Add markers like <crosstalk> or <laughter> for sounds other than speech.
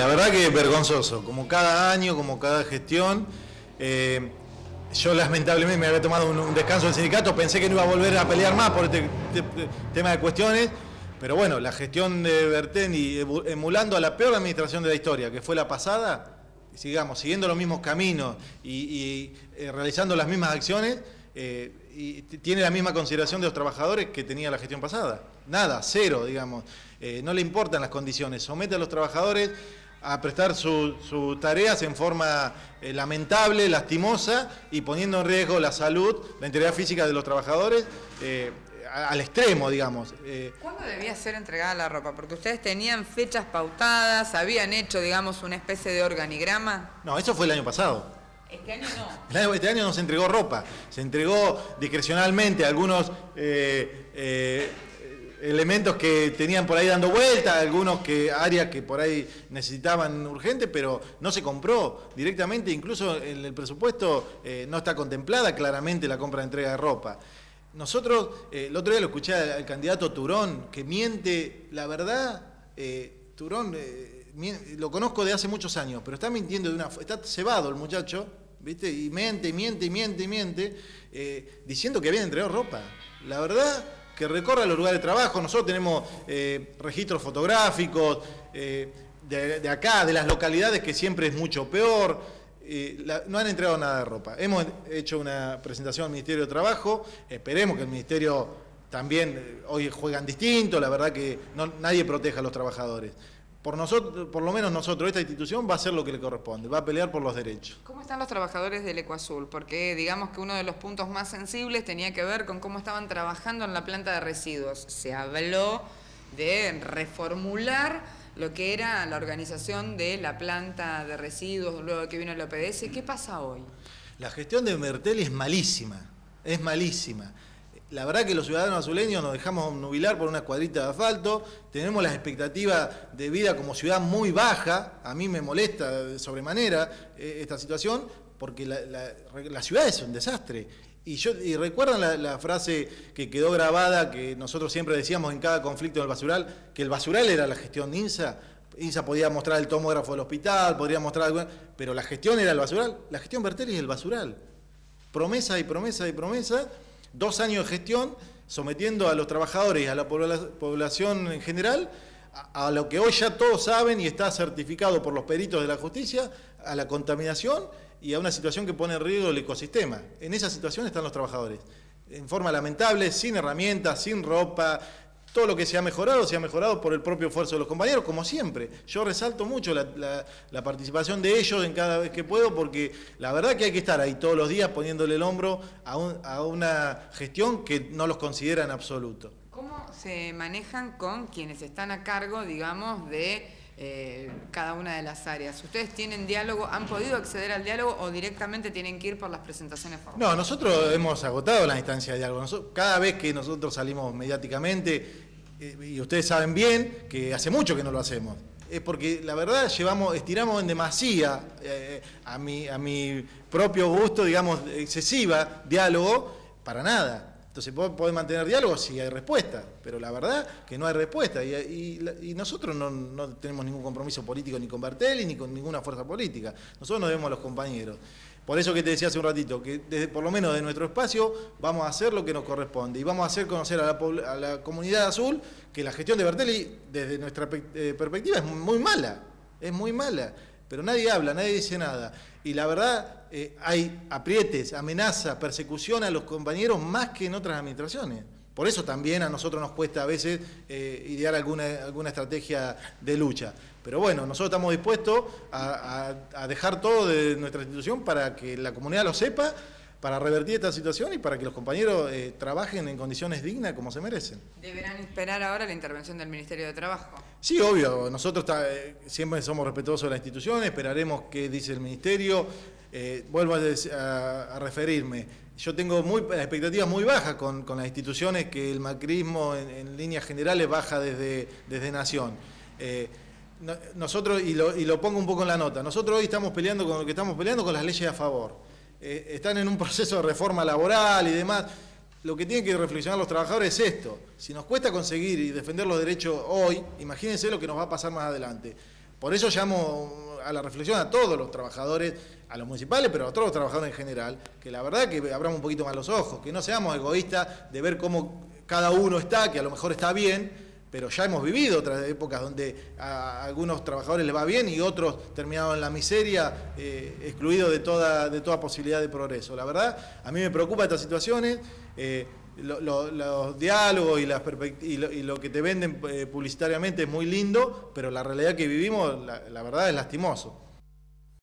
la verdad que es vergonzoso, como cada año, como cada gestión. Eh, yo lamentablemente me había tomado un, descanso del sindicato, pensé que no iba a volver a pelear más por este, este tema de cuestiones, pero bueno, la gestión de Berteni emulando a la peor administración de la historia, que fue la pasada, sigamos, siguiendo los mismos caminos y, eh, realizando las mismas acciones, eh, y tiene la misma consideración de los trabajadores que tenía la gestión pasada. Nada, cero, digamos. No le importan las condiciones, somete a los trabajadores a prestar sus tareas en forma lamentable, lastimosa y poniendo en riesgo la salud, la integridad física de los trabajadores al extremo, digamos. Eh, ¿Cuándo debía ser entregada la ropa? Porque ustedes tenían fechas pautadas, habían hecho, digamos, una especie de organigrama. No, eso fue el año pasado. Este año no. <laughs> Este año no se entregó ropa, se entregó discrecionalmente algunos eh, eh, elementos que tenían por ahí dando vuelta, algunos que áreas que por ahí necesitaban urgente, pero no se compró directamente, incluso en el presupuesto no está contemplada claramente la compra de entrega de ropa. Nosotros, eh, el otro día lo escuché al, candidato Turón, que miente, la verdad, eh, Turón, eh, lo conozco de hace muchos años, pero está mintiendo de una está cebado el muchacho, ¿viste? Y miente, miente, miente, miente, diciendo que había entregado ropa. La verdad, que recorra los lugares de trabajo, nosotros tenemos registros fotográficos de acá, de las localidades, que siempre es mucho peor no han entregado nada de ropa. Hemos hecho una presentación al Ministerio de Trabajo, esperemos que el Ministerio también eh, hoy juegan distinto, la verdad que nadie proteja a los trabajadores. Por, nosotros, por lo menos nosotros, esta institución va a hacer lo que le corresponde, va a pelear por los derechos. ¿Cómo están los trabajadores del Ecoazul? Porque digamos que uno de los puntos más sensibles tenía que ver con cómo estaban trabajando en la planta de residuos. Se habló de reformular lo que era la organización de la planta de residuos luego que vino el OPDS. ¿Qué pasa hoy? La gestión de Mertelli es malísima, es malísima. La verdad que los ciudadanos azuleños nos dejamos nubilar por una cuadrita de asfalto, tenemos las expectativas de vida como ciudad muy baja, a mí me molesta de sobremanera eh, esta situación, porque la, ciudad es un desastre y recuerdan la, frase que quedó grabada, que nosotros siempre decíamos en cada conflicto del basural, que el basural era la gestión de INSA. INSA podía mostrar el tomógrafo del hospital, podría mostrar algo, pero la gestión era el basural. La gestión Bertelli es el basural. Promesa y promesa y promesa, dos años de gestión, sometiendo a los trabajadores y a la población en general a lo que hoy ya todos saben y está certificado por los peritos de la justicia, a la contaminación y a una situación que pone en riesgo el ecosistema. En esa situación están los trabajadores, en forma lamentable, sin herramientas, sin ropa. Todo lo que se ha mejorado se ha mejorado por el propio esfuerzo de los compañeros, como siempre. Yo resalto mucho la, participación de ellos en cada vez que puedo, porque la verdad que hay que estar ahí todos los días poniéndole el hombro a, a una gestión que no los considera en absoluto. ¿Cómo se manejan con quienes están a cargo, digamos, de eh, cada una de las áreas. ¿Ustedes tienen diálogo, han podido acceder al diálogo o directamente tienen que ir por las presentaciones formales? No, nosotros hemos agotado la instancia de diálogo. cada vez que nosotros salimos mediáticamente, eh, y ustedes saben bien que hace mucho que no lo hacemos, es porque la verdad llevamos, estiramos en demasía, eh, a, mi, a mi propio gusto, digamos, excesiva, diálogo, para nada. Entonces puede mantener diálogo si hay respuesta, pero la verdad que no hay respuesta y, nosotros no, tenemos ningún compromiso político ni con Bertelli ni con ninguna fuerza política. Nosotros nos vemos a los compañeros. Por eso que te decía hace un ratito, que desde, por lo menos de nuestro espacio vamos a hacer lo que nos corresponde y vamos a hacer conocer a la, a la comunidad azul que la gestión de Bertelli desde nuestra eh, perspectiva es muy mala, es muy mala, pero nadie habla, nadie dice nada. Y la verdad eh, hay aprietes, amenazas, persecución a los compañeros más que en otras administraciones. Por eso también a nosotros nos cuesta a veces eh, idear alguna, alguna estrategia de lucha. Pero bueno, nosotros estamos dispuestos a, dejar todo de nuestra institución para que la comunidad lo sepa, para revertir esta situación y para que los compañeros eh, trabajen en condiciones dignas como se merecen. ¿Deberán esperar ahora la intervención del Ministerio de Trabajo? Sí, obvio. Nosotros siempre somos respetuosos de la institución, esperaremos qué dice el Ministerio. Eh, vuelvo a, referirme, yo tengo muy, expectativas muy bajas con, las instituciones que el macrismo en, líneas generales baja desde, desde Nación. Eh, nosotros, y lo, pongo un poco en la nota, nosotros hoy estamos peleando con lo que estamos peleando con las leyes a favor. Eh, están en un proceso de reforma laboral y demás. Lo que tienen que reflexionar los trabajadores es esto. Si nos cuesta conseguir y defender los derechos hoy, imagínense lo que nos va a pasar más adelante por eso llamo a la reflexión a todos los trabajadores, a los municipales, pero a todos los trabajadores en general, que la verdad que abramos un poquito más los ojos, que no seamos egoístas de ver cómo cada uno está, que a lo mejor está bien, pero ya hemos vivido otras épocas donde a algunos trabajadores les va bien y otros terminaron en la miseria, eh, excluidos de toda, de toda posibilidad de progreso. La verdad, a mí me preocupa estas situaciones. Eh, los diálogos y, las y, lo, que te venden eh, publicitariamente es muy lindo, pero la realidad que vivimos, la verdad, es lastimoso.